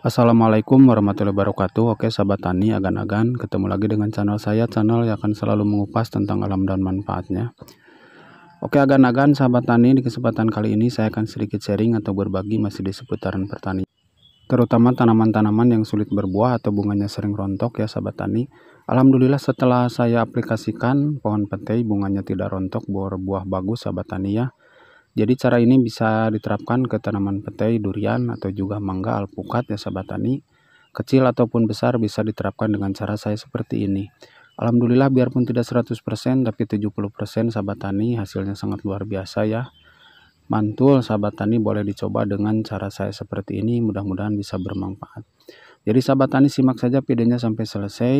Assalamualaikum warahmatullahi wabarakatuh. Oke sahabat tani agan-agan ketemu lagi dengan channel saya channel yang akan selalu mengupas tentang alam dan manfaatnya. Oke agan-agan sahabat tani di kesempatan kali ini saya akan sedikit sharing atau berbagi masih di seputaran pertanian. Terutama tanaman-tanaman yang sulit berbuah atau bunganya sering rontok ya sahabat tani. Alhamdulillah setelah saya aplikasikan pohon petai bunganya tidak rontok berbuah bagus sahabat tani ya jadi cara ini bisa diterapkan ke tanaman petai, durian, atau juga mangga, alpukat ya sahabat tani. Kecil ataupun besar bisa diterapkan dengan cara saya seperti ini. Alhamdulillah biarpun tidak 100% tapi 70% sahabat tani hasilnya sangat luar biasa ya. Mantul sahabat tani boleh dicoba dengan cara saya seperti ini mudah-mudahan bisa bermanfaat. Jadi sahabat tani simak saja videonya sampai selesai.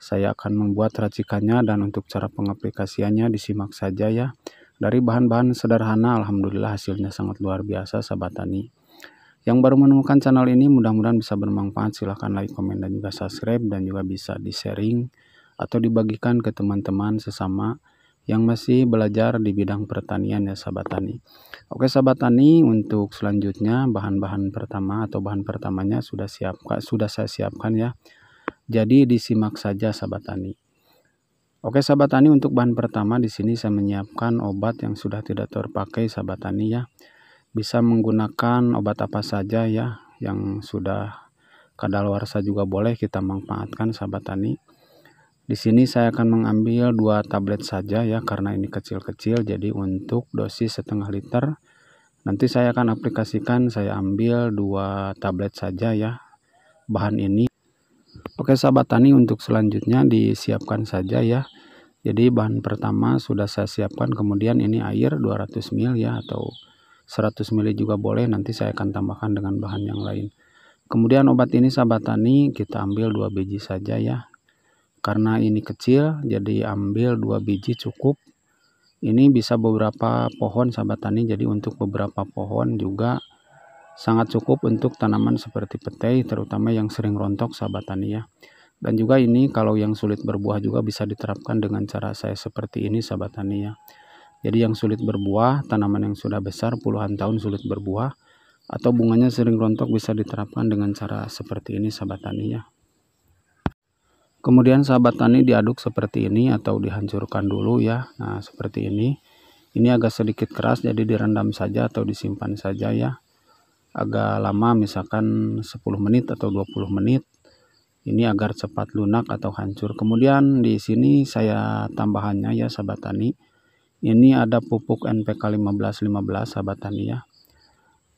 Saya akan membuat racikannya dan untuk cara pengaplikasiannya disimak saja ya. Dari bahan-bahan sederhana, Alhamdulillah hasilnya sangat luar biasa sahabat tani. Yang baru menemukan channel ini mudah-mudahan bisa bermanfaat. Silahkan like, komen, dan juga subscribe. Dan juga bisa di-sharing atau dibagikan ke teman-teman sesama yang masih belajar di bidang pertanian ya sahabat tani. Oke sahabat tani untuk selanjutnya bahan-bahan pertama atau bahan pertamanya sudah siap sudah saya siapkan ya. Jadi disimak saja sahabat tani. Oke sahabat tani untuk bahan pertama di sini saya menyiapkan obat yang sudah tidak terpakai sahabat tani ya. Bisa menggunakan obat apa saja ya yang sudah kadaluarsa juga boleh kita manfaatkan sahabat tani. Di sini saya akan mengambil dua tablet saja ya karena ini kecil-kecil jadi untuk dosis setengah liter nanti saya akan aplikasikan saya ambil dua tablet saja ya bahan ini Oke sahabat tani untuk selanjutnya disiapkan saja ya. Jadi bahan pertama sudah saya siapkan kemudian ini air 200 ml ya atau 100 ml juga boleh nanti saya akan tambahkan dengan bahan yang lain. Kemudian obat ini sahabat tani kita ambil dua biji saja ya. Karena ini kecil jadi ambil dua biji cukup. Ini bisa beberapa pohon sahabat tani jadi untuk beberapa pohon juga sangat cukup untuk tanaman seperti petai terutama yang sering rontok sahabat tani ya dan juga ini kalau yang sulit berbuah juga bisa diterapkan dengan cara saya seperti ini sahabat tani ya jadi yang sulit berbuah tanaman yang sudah besar puluhan tahun sulit berbuah atau bunganya sering rontok bisa diterapkan dengan cara seperti ini sahabat tani ya kemudian sahabat tani diaduk seperti ini atau dihancurkan dulu ya. Nah seperti ini. Ini agak sedikit keras jadi direndam saja atau disimpan saja ya agak lama misalkan 10 menit atau 20 menit. Ini agar cepat lunak atau hancur. Kemudian di sini saya tambahannya ya sahabat tani. Ini ada pupuk NPK 1515 sahabat tani ya.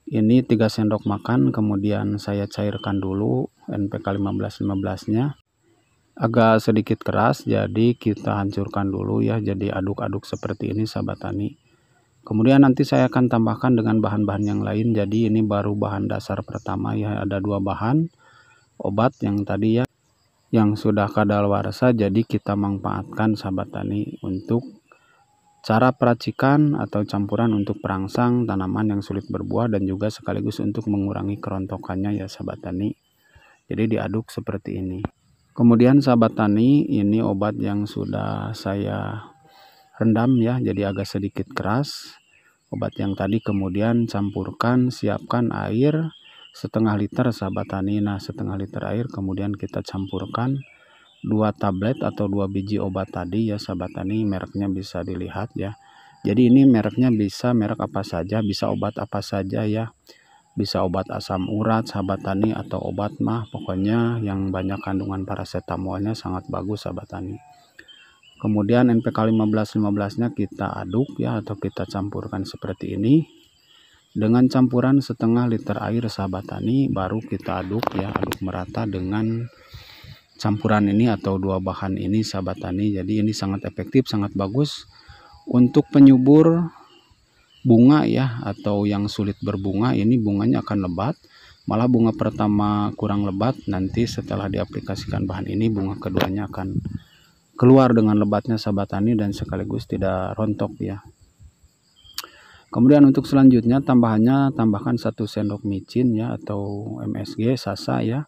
Ini 3 sendok makan kemudian saya cairkan dulu NPK 1515 nya agak sedikit keras jadi kita hancurkan dulu ya jadi aduk-aduk seperti ini sahabat tani Kemudian nanti saya akan tambahkan dengan bahan-bahan yang lain. Jadi ini baru bahan dasar pertama ya. Ada dua bahan obat yang tadi ya yang sudah kadaluarsa. Jadi kita manfaatkan sahabat tani untuk cara peracikan atau campuran untuk perangsang tanaman yang sulit berbuah dan juga sekaligus untuk mengurangi kerontokannya ya sahabat tani. Jadi diaduk seperti ini. Kemudian sahabat tani ini obat yang sudah saya rendam ya jadi agak sedikit keras. Obat yang tadi kemudian campurkan siapkan air setengah liter sahabat tani nah setengah liter air kemudian kita campurkan. Dua tablet atau dua biji obat tadi ya sahabat tani mereknya bisa dilihat ya. Jadi ini mereknya bisa merek apa saja bisa obat apa saja ya. Bisa obat asam urat sahabat tani atau obat mah pokoknya yang banyak kandungan paracetamolnya sangat bagus sahabat tani kemudian NPK 1515 nya kita aduk ya atau kita campurkan seperti ini. Dengan campuran setengah liter air sahabat tani baru kita aduk ya aduk merata dengan campuran ini atau dua bahan ini sahabat tani. Jadi ini sangat efektif sangat bagus untuk penyubur bunga ya atau yang sulit berbunga. Ini bunganya akan lebat malah bunga pertama kurang lebat. Nanti setelah diaplikasikan bahan ini bunga keduanya akan keluar dengan lebatnya sahabat tani dan sekaligus tidak rontok ya. Kemudian untuk selanjutnya tambahannya tambahkan satu sendok micin ya atau MSG sasa ya.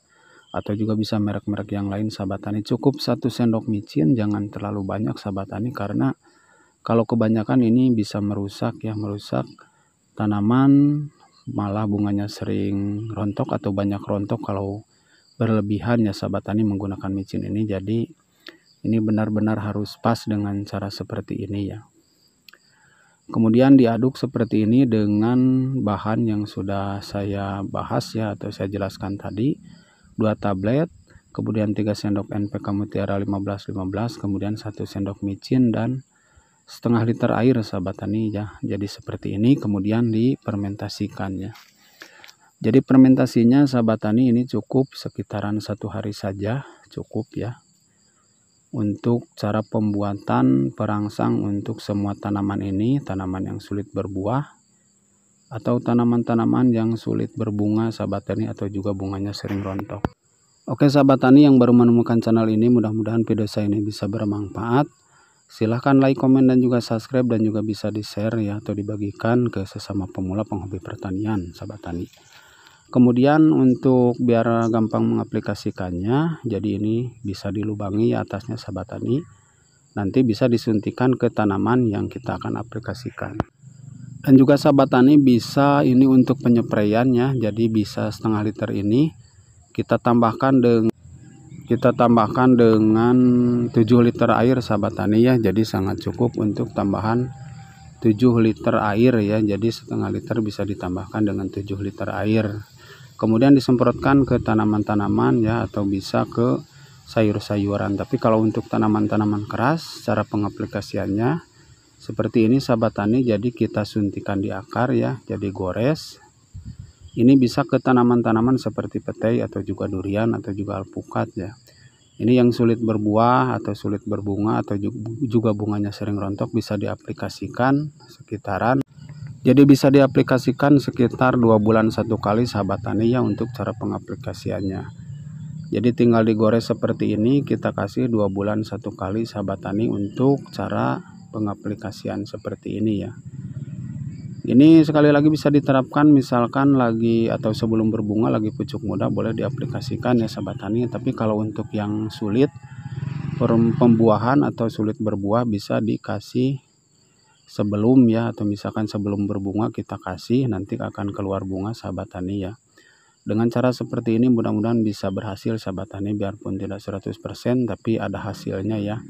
Atau juga bisa merek-merek yang lain sahabat tani cukup satu sendok micin jangan terlalu banyak sahabat tani karena kalau kebanyakan ini bisa merusak ya merusak tanaman malah bunganya sering rontok atau banyak rontok kalau berlebihan ya sahabat tani menggunakan micin ini. Jadi ini benar-benar harus pas dengan cara seperti ini ya. Kemudian diaduk seperti ini dengan bahan yang sudah saya bahas ya atau saya jelaskan tadi. 2 tablet kemudian 3 sendok NPK Mutiara 15-15 kemudian 1 sendok micin dan setengah liter air sahabat tani ya. Jadi seperti ini kemudian dipermentasikannya jadi fermentasinya sahabat tani ini cukup sekitaran satu hari saja cukup ya untuk cara pembuatan perangsang untuk semua tanaman ini tanaman yang sulit berbuah atau tanaman-tanaman yang sulit berbunga sahabat tani atau juga bunganya sering rontok Oke sahabat tani yang baru menemukan channel ini mudah-mudahan video saya ini bisa bermanfaat Silahkan like, komen, dan juga subscribe dan juga bisa di-share ya atau dibagikan ke sesama pemula penghobi pertanian, sahabat tani. Kemudian untuk biar gampang mengaplikasikannya, jadi ini bisa dilubangi atasnya sahabat tani. Nanti bisa disuntikan ke tanaman yang kita akan aplikasikan. Dan juga sahabat tani bisa ini untuk penyepraiannya, jadi bisa setengah liter ini kita tambahkan dengan kita tambahkan dengan 7 liter air sahabat tani ya jadi sangat cukup untuk tambahan 7 liter air ya jadi setengah liter bisa ditambahkan dengan 7 liter air kemudian disemprotkan ke tanaman-tanaman ya atau bisa ke sayur-sayuran tapi kalau untuk tanaman-tanaman keras cara pengaplikasiannya seperti ini sahabat tani jadi kita suntikan di akar ya jadi gores ini bisa ke tanaman-tanaman seperti petai atau juga durian atau juga alpukat ya. Ini yang sulit berbuah atau sulit berbunga atau juga bunganya sering rontok bisa diaplikasikan sekitaran. Jadi bisa diaplikasikan sekitar dua bulan satu kali sahabat tani ya untuk cara pengaplikasiannya. Jadi tinggal digoreng seperti ini kita kasih dua bulan satu kali sahabat tani untuk cara pengaplikasian seperti ini ya. Ini sekali lagi bisa diterapkan misalkan lagi atau sebelum berbunga lagi pucuk muda boleh diaplikasikan ya sahabat tani. Tapi kalau untuk yang sulit pembuahan atau sulit berbuah bisa dikasih sebelum ya atau misalkan sebelum berbunga kita kasih nanti akan keluar bunga sahabat tani ya. Dengan cara seperti ini mudah-mudahan bisa berhasil sahabat tani biarpun tidak 100% tapi ada hasilnya ya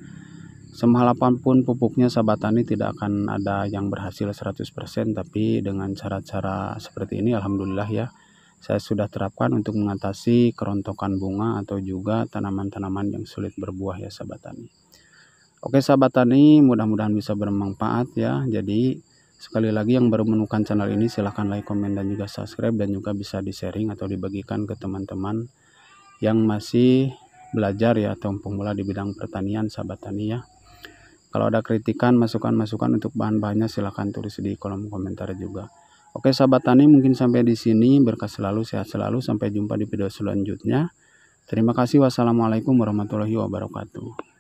semahal apa pun pupuknya sahabat tani tidak akan ada yang berhasil 100% tapi dengan cara-cara seperti ini Alhamdulillah ya saya sudah terapkan untuk mengatasi kerontokan bunga atau juga tanaman-tanaman yang sulit berbuah ya sahabat tani Oke sahabat tani mudah-mudahan bisa bermanfaat ya jadi sekali lagi yang baru menemukan channel ini silahkan like, komen, dan juga subscribe dan juga bisa di sharing atau dibagikan ke teman-teman yang masih belajar ya atau pemula di bidang pertanian sahabat tani ya kalau ada kritikan, masukan-masukan untuk bahan-bahannya silahkan tulis di kolom komentar juga. Oke sahabat tani mungkin sampai di sini berkah selalu sehat selalu sampai jumpa di video selanjutnya. Terima kasih wassalamualaikum warahmatullahi wabarakatuh.